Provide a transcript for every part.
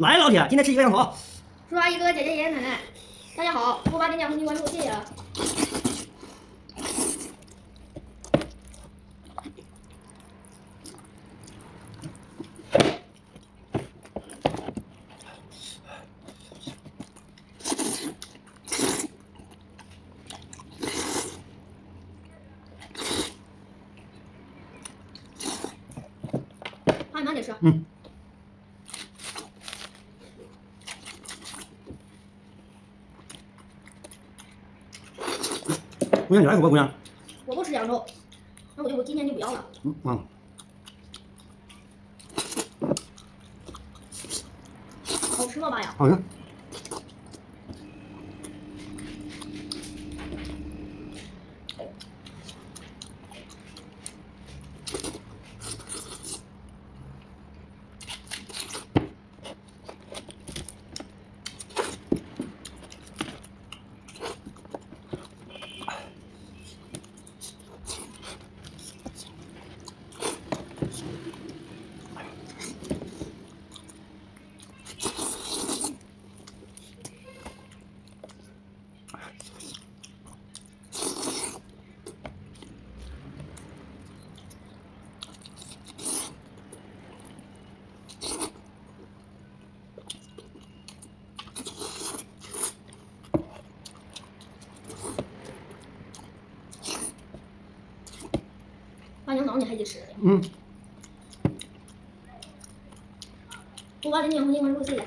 来，老铁，今天吃一个羊头。叔叔阿姨哥哥姐姐爷爷奶奶，大家好！多发点奖，红心关注，谢谢啊！还慢点吃。嗯。姑娘，你爱口吧，姑娘。我不吃羊肉，那我就我今天就不要了。嗯啊。好吃吗，妈呀？好吃。脑你还得吃？嗯。多发点奖，红心关注，谢谢。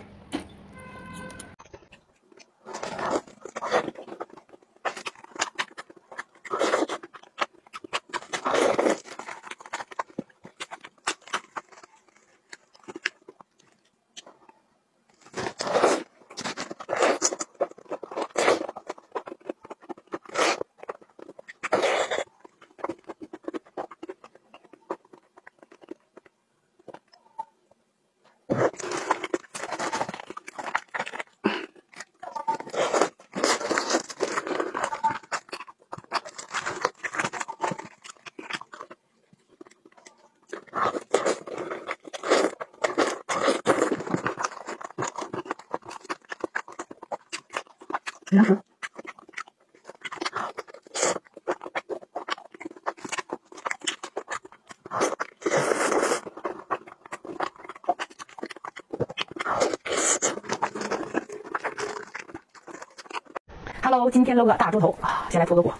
Hello，今天露个大猪头啊，先来搓个果。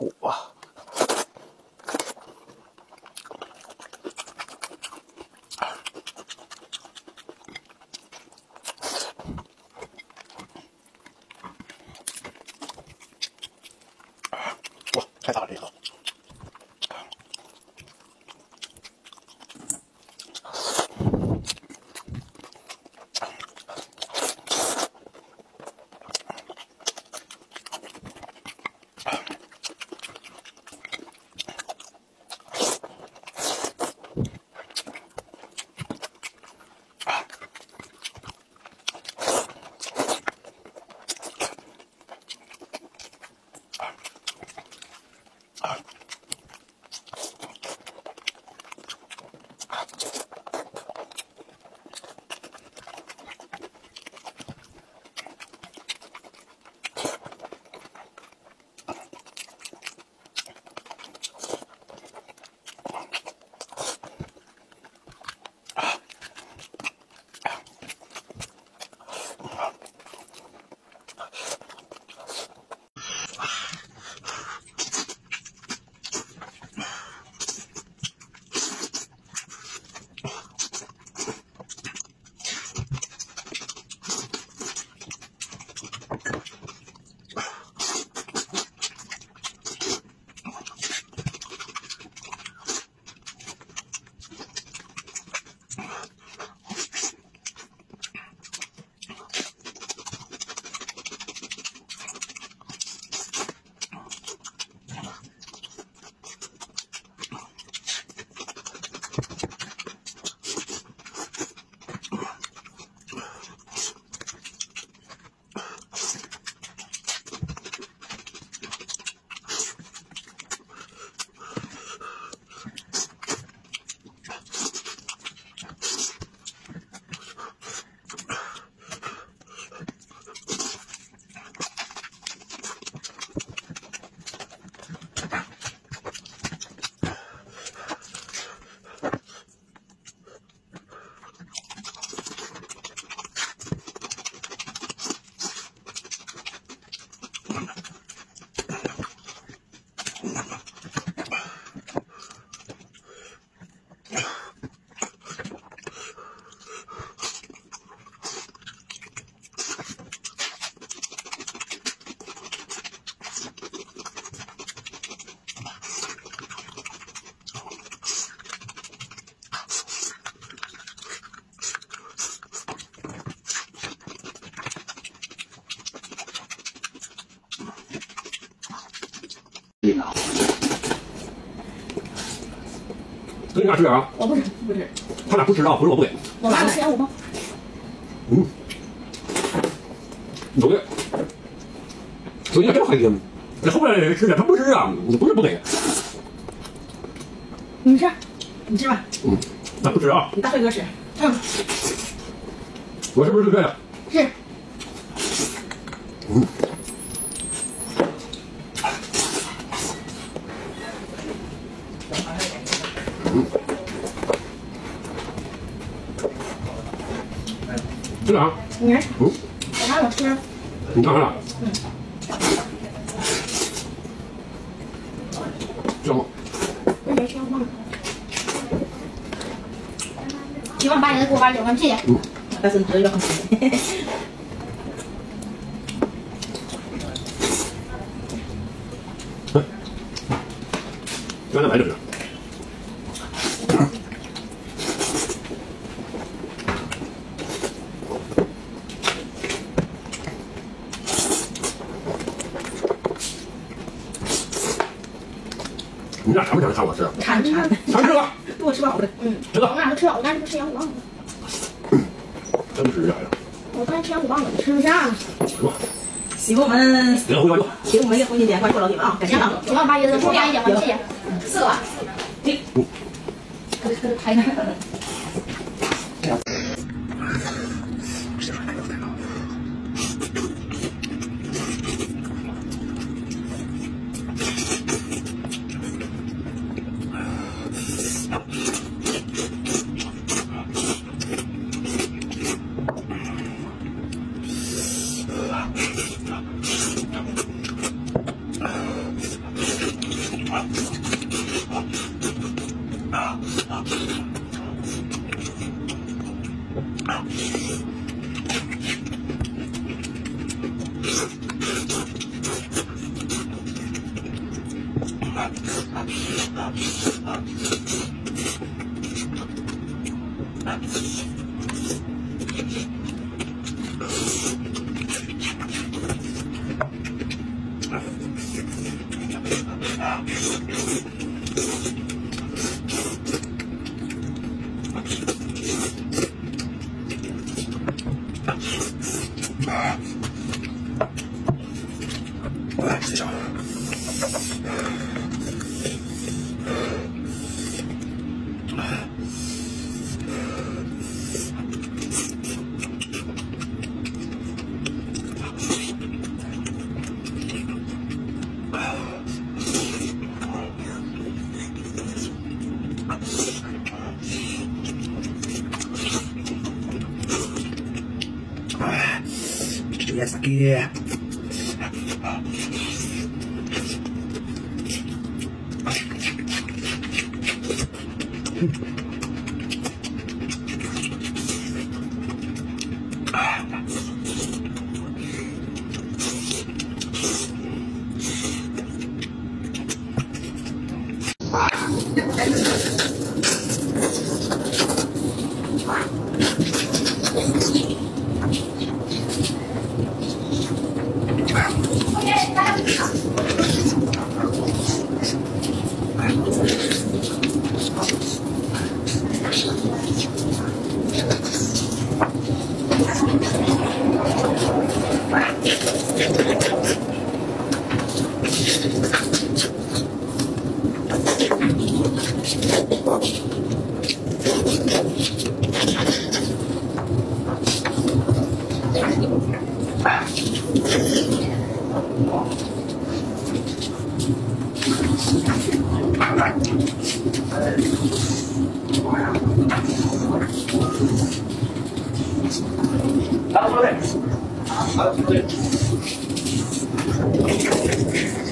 火。哇，跟你俩吃点啊。我不吃，不吃。他俩不吃啊，不是我不给。我妈吃点五包。嗯，有的。所以你真黑心，这后边人吃点他不吃啊，你不是不给。你吃，你吃吧，嗯，那不吃啊。你大帅哥吃。嗯，我是不是是对的？吃啥？你来。嗯。我让我吃。你干啥了。嗯。香吗？我没吃饭。一万八爷的锅巴有个谢谢。嗯。但是你这个很嗯。你俩什么时候看我吃？馋馋，馋吃了，多吃饱了。嗯，这个。我俩都吃饱了，但是不吃羊骨棒子。真不吃啥呀？我刚才吃羊骨棒子，吃不下了。喜欢我们，别了，回关注。喜欢我们的红心点，关注老铁们啊！感谢啊！九万八一的锅巴一点关谢谢。四个吧。对。拍呢。来，谢谢。哎， kìa あ、すいません。あ、すいません。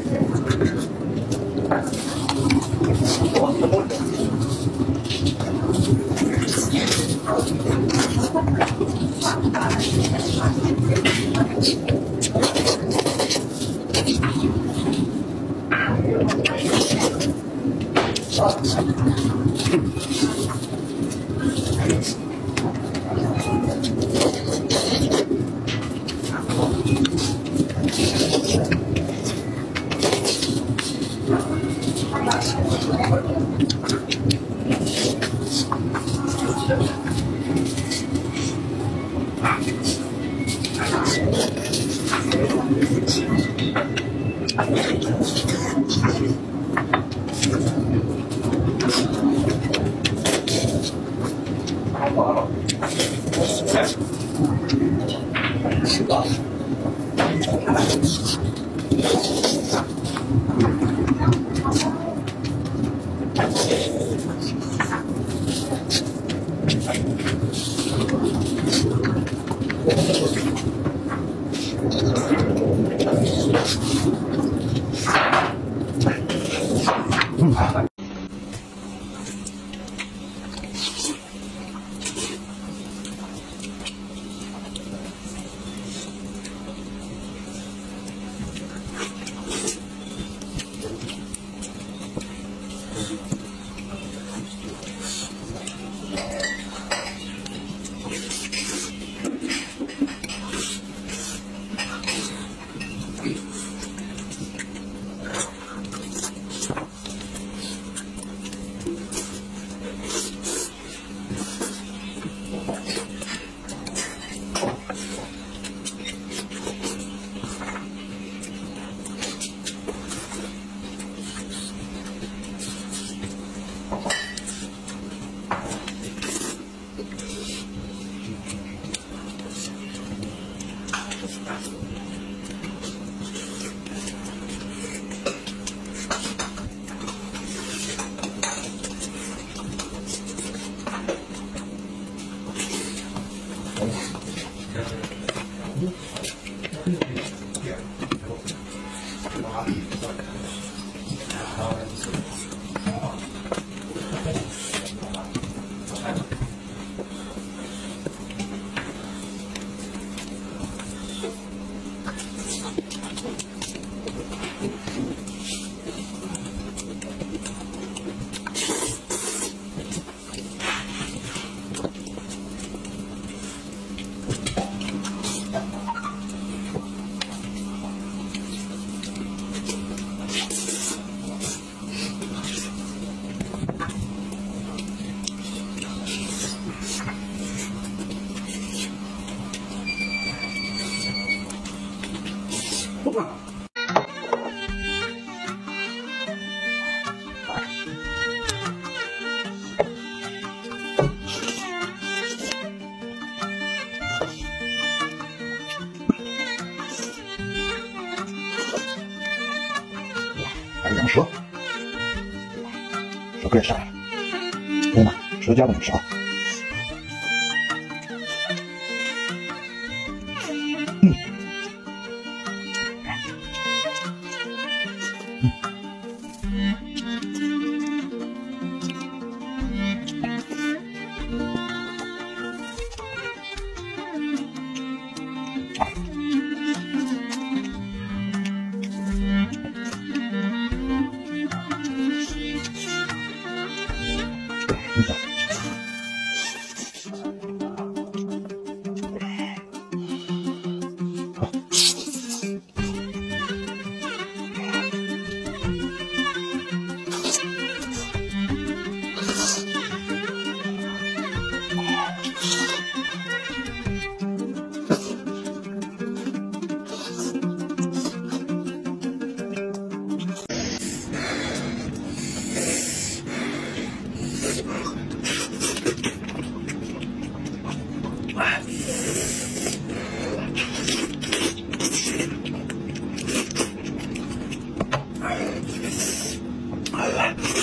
蛇哥也上来了，兄弟们，蛇夹子你吃啊！Yeah.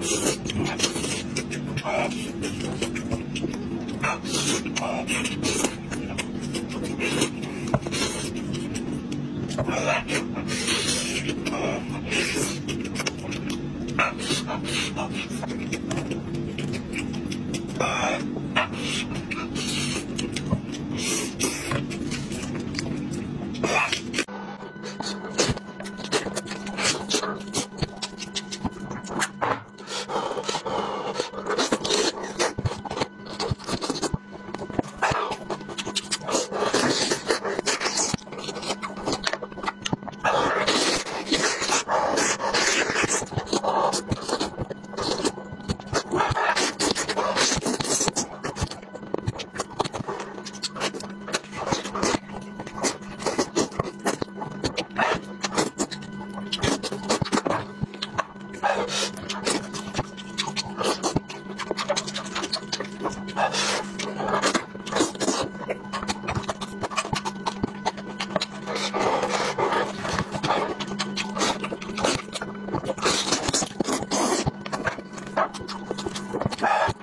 哎ああ。